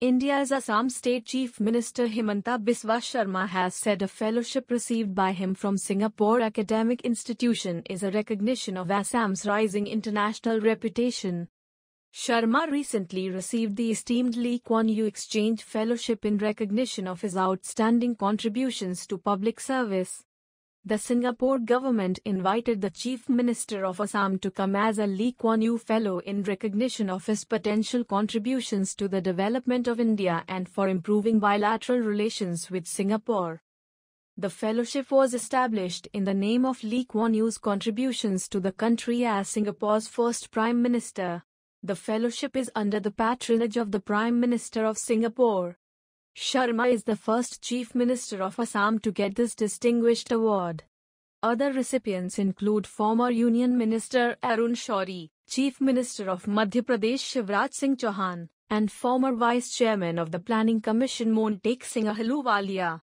India's Assam State Chief Minister Himanta Biswa Sarma has said a fellowship received by him from Singapore Academic Institution is a recognition of Assam's rising international reputation. Sarma recently received the esteemed Lee Kuan Yew Exchange Fellowship in recognition of his outstanding contributions to public service. The Singapore government invited the Chief Minister of Assam to come as a Lee Kuan Yew Fellow in recognition of his potential contributions to the development of India and for improving bilateral relations with Singapore. The fellowship was established in the name of Lee Kuan Yew's contributions to the country as Singapore's first Prime Minister. The fellowship is under the patronage of the Prime Minister of Singapore. Sarma is the first Chief Minister of Assam to get this distinguished award. Other recipients include former Union Minister Arun Shourie, Chief Minister of Madhya Pradesh Shivraj Singh Chauhan, and former Vice Chairman of the Planning Commission Montek Singh Ahluwalia.